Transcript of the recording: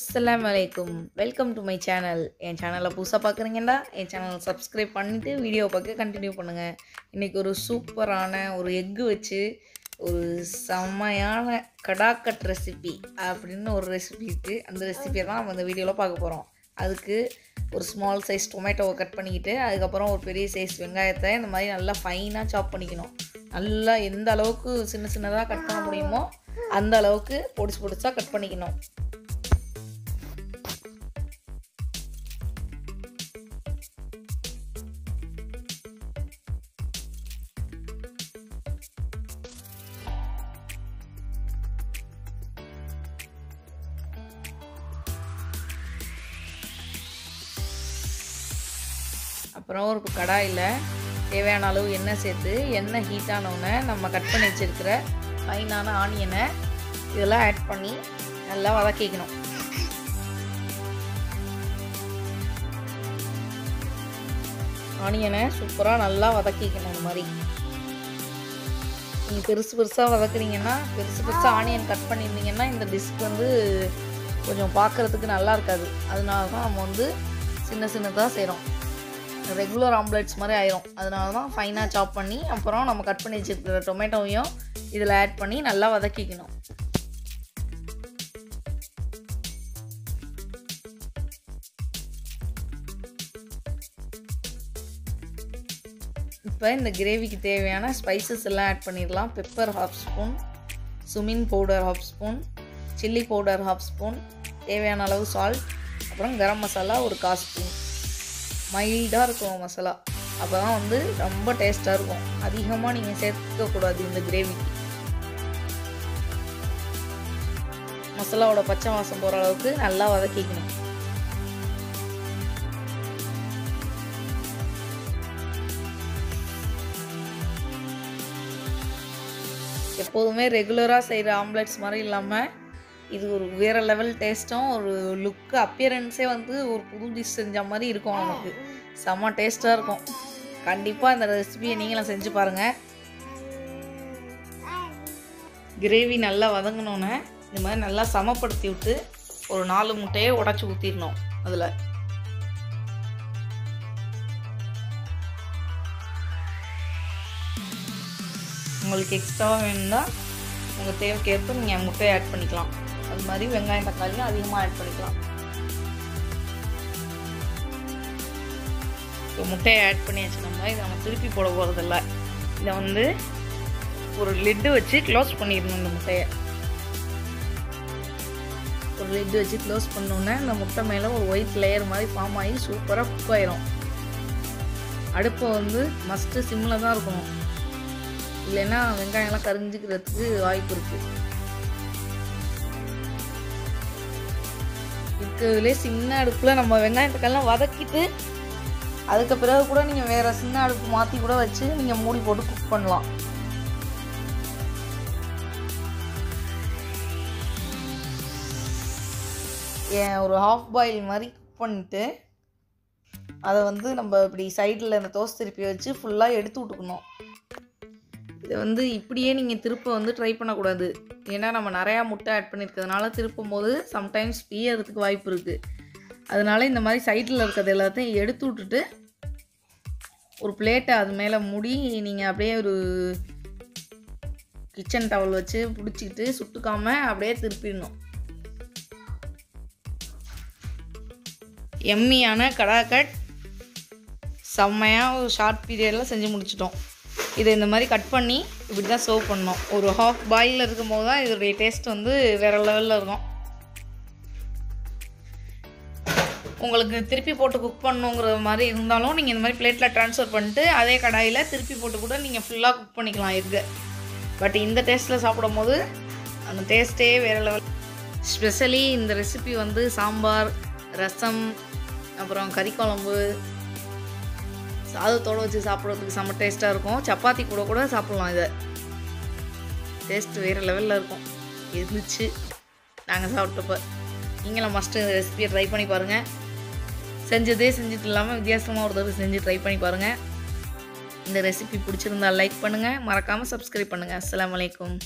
அஸ்லாம் வலைக்கும் welcome to my channel என் சேனலை புதுசாக பார்க்குறீங்கன்னா என் சேனலை சப்ஸ்கிரைப் பண்ணிவிட்டு வீடியோ பார்க்க கண்டினியூ பண்ணுங்கள் இன்றைக்கி ஒரு சூப்பரான ஒரு எக்கு வச்சு ஒரு செம்மையான கடாக்கட் ரெசிபி அப்படின்னு ஒரு ரெசிபி இருக்குது அந்த ரெசிபியை தான் நம்ம இந்த வீடியோவில் பார்க்க போகிறோம் அதுக்கு ஒரு ஸ்மால் சைஸ் டொமேட்டோவை கட் பண்ணிக்கிட்டு அதுக்கப்புறம் ஒரு பெரிய சைஸ் வெங்காயத்தை இந்த மாதிரி நல்லா ஃபைனாக சாப் பண்ணிக்கணும். நல்லா எந்த அளவுக்கு சின்ன சின்னதாக கட் பண்ண முடியுமோ அந்த அளவுக்கு பொடிச்சு பொடிச்சா கட் பண்ணிக்கணும். அப்புறம் ஒரு கடாயில் தேவையான அளவு எண்ணெய் சேர்த்து எண்ணெய் ஹீட் ஆனவுடனே நம்ம கட் பண்ணி வச்சுருக்கிற ஃபைனான ஆனியனை இதெல்லாம் ஆட் பண்ணி நல்லா வதக்கிக்கணும். ஆனியனை சூப்பராக நல்லா வதக்கிக்கணும் இந்த மாதிரி. நீங்கள் பெருசு பெருசாக வதக்குறீங்கன்னா பெருசு பெருசாக ஆனியன் கட் பண்ணியிருந்தீங்கன்னா இந்த டிஷ்க்கு வந்து கொஞ்சம் பார்க்குறதுக்கு நல்லா இருக்காது. அதனால தான் நம்ம வந்து சின்ன சின்னதாக செய்கிறோம் ரெகுலர் ஆம்லெட்ஸ் மாதிரி ஆயிரும். அதனால தான் ஃபைனாக சாப் பண்ணி அப்புறம் நம்ம கட் பண்ணி வச்சுருக்கிற டொமேட்டோவையும் இதில் ஆட் பண்ணி நல்லா வதக்கிக்கணும். இப்போ இந்த கிரேவிக்கு தேவையான ஸ்பைசஸ் எல்லாம் ஆட் பண்ணிடலாம். Pepper half spoon cumin powder half spoon chilli powder half spoon தேவையான அளவு சால்ட் அப்புறம் கரம் மசாலா ஒரு கால் ஸ்பூன் மைல்டாக இருக்கும் மசாலா. அப்போ தான் வந்து ரொம்ப டேஸ்ட்டாக இருக்கும். அதிகமாக நீங்கள் சேர்த்துக்கக்கூடாது இந்த கிரேவிக்கு மசாலாவோட பச்சை வாசம் போகிற அளவுக்கு நல்லா வதக்கிக்கணும். எப்போதுமே ரெகுலராக செய்கிற ஆம்லெட்ஸ் மாதிரி இல்லாமல் இது ஒரு வேறு லெவல் டேஸ்ட்டும் ஒரு லுக்கு அப்பியரன்ஸே வந்து ஒரு புது டிஷ் செஞ்ச மாதிரி இருக்கும் நமக்கு. செம்ம டேஸ்ட்டாக இருக்கும். கண்டிப்பாக இந்த ரெசிபியை நீங்களும் செஞ்சு பாருங்கள் கிரேவி நல்லா வதங்கினோன்னே இந்த மாதிரி நல்லா சமப்படுத்தி விட்டு ஒரு நாலு முட்டையை உடச்சி ஊற்றிடணும் அதில். உங்களுக்கு எக்ஸ்ட்ராவாக வேணும்னா உங்கள் தேவைக்கேற்ப நீங்கள் முட்டையை ஆட் பண்ணிக்கலாம். அது மாதிரி வெங்காயம் தக்காளியும் அதிகமாக ஆட் பண்ணிக்கலாம். இப்போ முட்டையை ஆட் பண்ணி நம்ம. இதை நம்ம திருப்பி போட போகிறதில்ல இதை வந்து ஒரு லிட்டு வச்சு க்ளோஸ் பண்ணிடணும் இந்த முட்டையை. ஒரு லிட் வச்சு க்ளோஸ் பண்ணோன்னே இந்த முட்டை மேலே ஒரு ஒயிட் லேயர் மாதிரி ஃபார்ம் ஆகி சூப்பராக குக் ஆயிரும். அடுப்பை வந்து மஸ்ட்டு சிம்மில் தான் இருக்கணும். இல்லைன்னா வெங்காயம்லாம் கரிஞ்சிக்கிறதுக்கு வாய்ப்பு இருக்குது இருக்கிறதுலே சின்ன அடுப்பில் நம்ம வெங்காயத்துக்கெல்லாம் வதக்கிட்டு அதுக்கு பிறகு கூட நீங்கள் வேறு சின்ன அடுப்பு மாற்றி கூட வச்சு நீங்கள் மூடி போட்டு குக் பண்ணலாம். ஏன் ஒரு ஹாஃப் பாயில் மாதிரி குக் பண்ணிட்டு அதை வந்து நம்ம இப்படி சைடில் இந்த தோசை திருப்பி வச்சு ஃபுல்லாக எடுத்து விட்டுக்கணும். இதை வந்து இப்படியே நீங்கள் திருப்ப வந்து ட்ரை பண்ணக்கூடாது. ஏன்னா நம்ம நிறையா முட்டை ஆட் பண்ணியிருக்கிறதுனால திருப்பும் போது சம்டைம்ஸ் பியறதுக்கு வாய்ப்பு இருக்குது அதனால இந்த மாதிரி சைட்டில் இருக்கிறது எல்லாத்தையும் எடுத்து விட்டுட்டு ஒரு பிளேட்டை அது மேலே மூடி நீங்கள் அப்படியே ஒரு கிச்சன் டவல் வச்சு பிடிச்சிக்கிட்டு சுட்டுக்காமல் அப்படியே திருப்பிடணும். எம்மியான கடாக்கட். செம்மையாக ஒரு ஷார்ட் பீரியடில் செஞ்சு முடிச்சிட்டோம். இதை இந்த மாதிரி கட் பண்ணி இப்படி தான் சர்வ் பண்ணோம் ஒரு ஹாஃப் பாயில் இருக்கும் போது தான் இதோடைய டேஸ்ட் வந்து வேறு லெவலில் இருக்கும். உங்களுக்கு திருப்பி போட்டு குக் பண்ணுங்கிற மாதிரி இருந்தாலும் நீங்கள் இந்த மாதிரி பிளேட்டில் ட்ரான்ஸ்ஃபர் பண்ணிட்டு அதே கடாயில் திருப்பி போட்டு கூட நீங்கள் ஃபுல்லாக குக் பண்ணிக்கலாம் இருக்குது பட் இந்த டேஸ்ட்டில் சாப்பிடும் போது அந்த டேஸ்ட்டே வேறு லெவல் ஸ்பெஷலி இந்த ரெசிபி வந்து சாம்பார் ரசம் அப்புறம் கறி குழம்பு சாதத்தோடு வச்சு சாப்பிட்றதுக்கு செம்ம டேஸ்ட்டாக இருக்கும். சப்பாத்தி கூட கூட சாப்பிட்லாம் இதை. டேஸ்ட் வேறு லெவலில் இருக்கும். இருந்துச்சு. நாங்கள் சாப்பிட்டப்ப. நீங்களும் மஸ்ட்டு இந்த ரெசிபியை ட்ரை பண்ணி பாருங்கள் செஞ்சதே செஞ்சுட்டு இல்லாமல் வித்தியாசமாக ஒரு தடவை செஞ்சு ட்ரை பண்ணி பாருங்கள் இந்த ரெசிபி பிடிச்சிருந்தா லைக் பண்ணுங்கள் மறக்காமல் சப்ஸ்கிரைப் பண்ணுங்கள் அஸ்லாம் வலைக்கம்